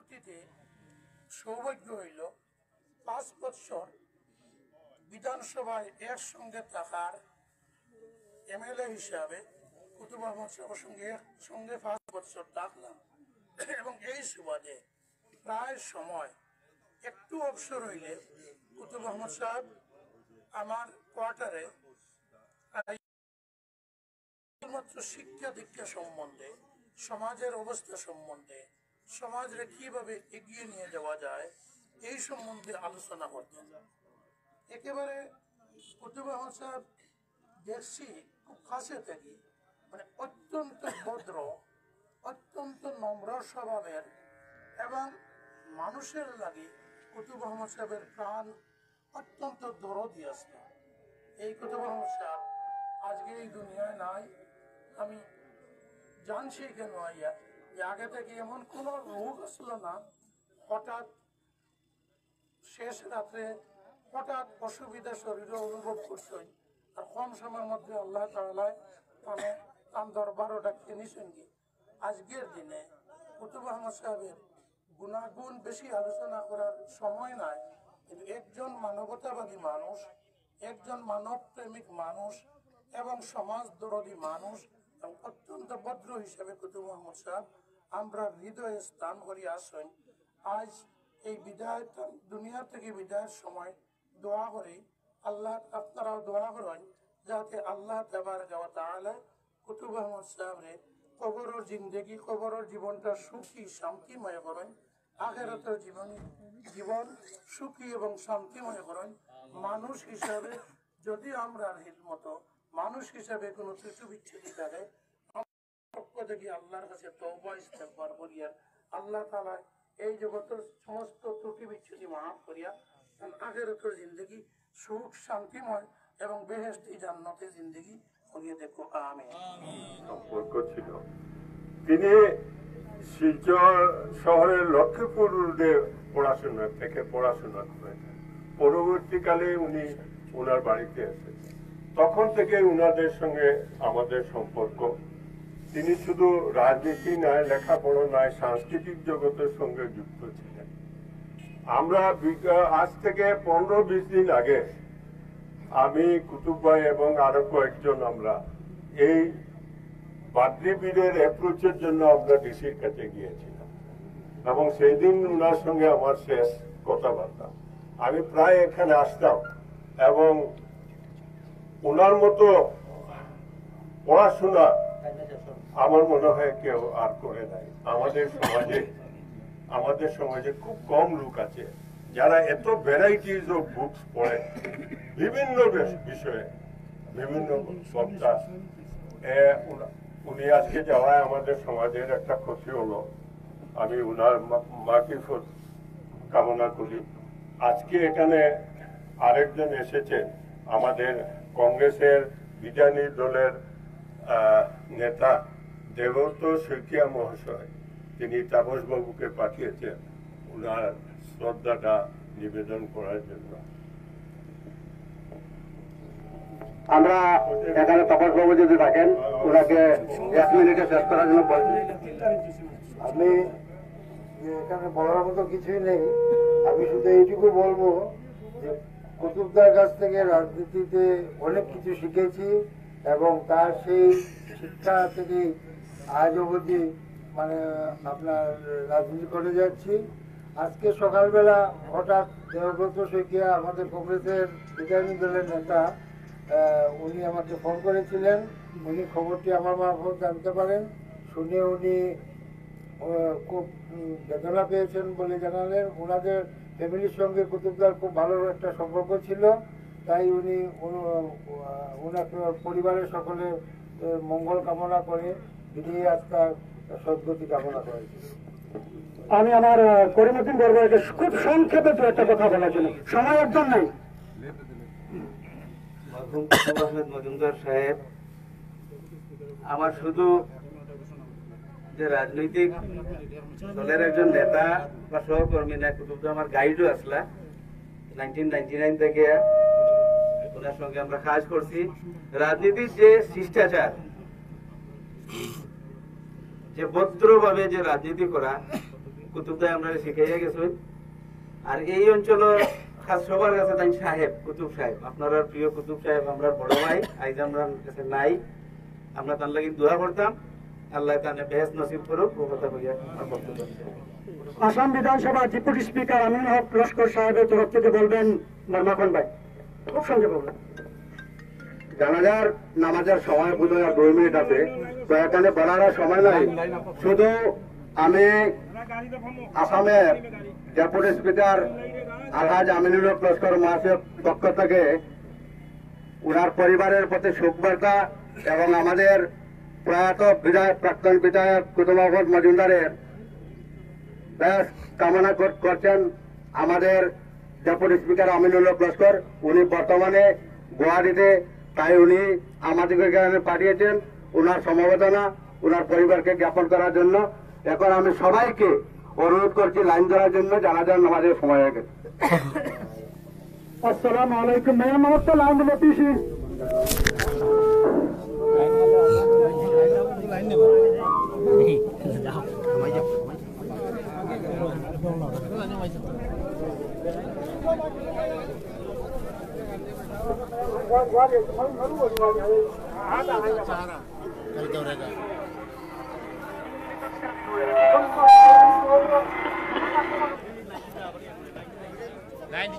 পরবর্তীতে সৌভাগ্য হইল পাঁচ বছর বিধানসভায় এর সঙ্গে থাকার এমএলএ হিসাবে কুতুব আহমদ সাহেবের সঙ্গে পাঁচ বছর থাকলাম। এবং এই সুবাদে প্রায় সময় একটু অবসর হইলে কুতুব আহমদ সাহেব আমার কোয়ার্টারে মাত্র শিক্ষা দীক্ষা সম্বন্ধে, সমাজের অবস্থা সম্বন্ধে সমাজে কীভাবে এগিয়ে নিয়ে যাওয়া যায়, এই সম্বন্ধে আলোচনা করতেন একেবারে কুতুব সাহেব দেখছি খুব কাছে থেকে মানে অত্যন্ত ভদ্র, অত্যন্ত নম্র স্বভাবের এবং মানুষের লাগে কুতুব আহমদ সাহেবের প্রাণ অত্যন্ত দরদি আছে। এই কুতুব আহমদ সাহেব আজকে এই দুনিয়ায় নাই, আমি জানছি কেন আইয়া। আগে থেকে এমন কোনো রোগ আসলো না, হঠাৎ শেষ রাত্রে হঠাৎ অসুবিধা শরীরে অনুভব করছই আর কম সময়ের মধ্যে আল্লাহ তাআলায় মানে তার দরবারও ডাকিয়ে নিছেন কি আজকের দিনে কুতুব আহমদ সাহেবের গুণাগুণ বেশি আলোচনা করার সময় নাই, কিন্তু একজন মানবতাবাদী মানুষ, একজন মানব প্রেমিক মানুষ এবং সমাজ দরদী মানুষ অত্যন্ত ভদ্র হিসেবে কুতুব মোহাম্মদ সাহেব, আমরা হৃদয়ে স্থান করি আসেন। আজ এই বিদায়, দুনিয়া থেকে বিদায়ের সময় দোয়া করি। আল্লাহ আপনারাও দোয়া করেন যাতে আল্লাহ দেবার গাওয়া তাহলে কুতুব আহমদ সাহেবরে কবরের জিন্দগি কবরের জীবনটা সুখী, শান্তিময় করেন। আখেরাতের জীবন জীবন সুখী এবং শান্তিময় করেন। মানুষ হিসাবে যদি আমরা হিল মতো মানুষ হিসাবে কোনো ত্রুটি বিচ্ছেদি থাকে পক্ষ থেকে আল্লাহর কাছে আল্লাহ তাআলা এই জগতের সমস্ত ত্রুটি বিচ্ছুতি মাফ করিয়া আখেরাতের জিন্দগি সুখ, শান্তিময় এবং বেহেশতি জান্নাতে জিন্দগি করিয়ে দেখো আমিন। সম্পর্ক ছিল। তিনি শিলচর শহরের লক্ষ্মীপুর রোডে পড়াশোনা থেকে পড়াশোনা করেছেন। পরবর্তীকালে উনি ওনার বাড়িতে এসেছেন। তখন থেকে উনাদের সঙ্গে আমাদের সম্পর্ক। তিনি শুধু রাজনীতি নয়, লেখাপড়া নয়, সাংস্কৃতিক জগতের সঙ্গে যুক্ত ছিলেন। আমরা আজ থেকে পনেরো বিশ দিন আগে আমি কুতুব ভাই এবং আরও কয়েকজন আমরা এই বাদ্রিবীরের অ্যাপ্রোচের জন্য আমরা ডিসির কাছে গিয়েছিলাম। এবং সেই দিন ওনার সঙ্গে আমার শেষ কথাবার্তা। আমি প্রায় এখানে আসতাম এবং ওনার মতো পড়াশোনা আমার মনে হয় কেউ আর করে নাই। আমাদের সমাজে আমাদের সমাজে খুব কম লোক আছে যারা এত ভ্যারাইটিস অফ বুকস পড়ে। বিভিন্ন বিষয়ে বিভিন্ন এ, উনি আজকে যাওয়ায় আমাদের সমাজের একটা ক্ষতি হলো। আমি উনার মাকিফত কামনা করি। আজকে এখানে আরেকজন এসেছেন। আমাদের কংগ্রেসের বিধানী দলের নেতা দেবত শইকিয়া মহাশয়, তিনি তাপস বাবুকে পাঠিয়েছেন। উনার শ্রদ্ধাটা নিবেদন করার জন্য। আমরা এখানে তপস বাবু যদি থাকেন, ওনাকে এক মিনিটে শেষ করার জন্য বলছি। আমি এখানে বলার মতো কিছুই নেই। আমি শুধু এইটুকু বলব যে কুতুবদার কাছ থেকে রাজনীতিতে অনেক কিছু শিখেছি এবং তার সেই শিক্ষা থেকে আজ অবধি মানে আপনার রাজনীতি করে যাচ্ছি। আজকে সকালবেলা হঠাৎ দেবব্রত শইকিয়া আমাদের কংগ্রেসের বিধায়ী দলের নেতা উনি আমাকে ফোন করেছিলেন। উনি খবরটি আমার মারফত জানতে পারেন। শুনে উনি খুব বেদনা পেয়েছেন বলে জানালেন। ওনাদের ফ্যামিলির সঙ্গে কুতুবদার খুব ভালো একটা সম্পর্ক ছিল। তাই উনি আহ, পরিবারের সকলে মঙ্গল কামনা করে বিধিয়ে আজকাল সদ্গতি কামনা করেছেন আমি আমার করিমুদ্দিন দরবারকে খুব সংক্ষেপে দু একটা কথা বলার জন্য। সময় একদম নেই। আহমেদ মজুমদার সাহেব আমার শুধু যে রাজনৈতিক দলের একজন নেতা বা সহকর্মী না কুতুব আমার গাইডও আসলা। নাইনটিন নাইনটি নাইন থেকে ওনার সঙ্গে আমরা কাজ করছি। রাজনীতির যে শিষ্টাচার, যে ভদ্রভাবে যে রাজনীতি করা, কুতুবদায় আমরা শিখাইয়া গেছেন আর এই অঞ্চলের খাস সবার কাছে তাই সাহেব, কুতুব সাহেব। আপনার প্রিয় কুতুব সাহেব, আমরা বড় ভাই, আইজ আমরা কাছে নাই। আমরা তার লাগি দোয়া করতাম। আল্লাহ নসিব করুক ও কথা। আসাম বিধানসভা ডেপুটি স্পিকার আমিন হক লস্কর সাহেবের তরফ থেকে বলবেন ভাই খুব সঙ্গে বলবেন জানাজার নামাজের সময় বোধ হয় দুই মিনিট আছে তো এখানে বলার সময় নাই শুধু আমি আসামের ডেপুটি স্পিকার আলহাজ আমিনুল হক লস্কর মহাশয়ের পক্ষ থেকে উনার পরিবারের প্রতি শোকবার্তা এবং আমাদের প্রয়াত বিধায়ক, প্রাক্তন বিধায়ক কুতুব মজুমদারের ব্যাস কামনা করছেন আমাদের ডেপুটি স্পিকার আমিনুল লস্কর। উনি বর্তমানে গুয়াহাটিতে, তাই উনি আমাদেরকে এখানে পাঠিয়েছেন। ওনার সমবেদনা ওনার পরিবারকে জ্ঞাপন করার জন্য। এখন আমি সবাইকে অনুরোধ করছি, লাইন ধরার জন্য জানাজার নামাজের সময় হয়ে গেছে। আসসালামু আলাইকুম। তো লাইন দিলে लाइन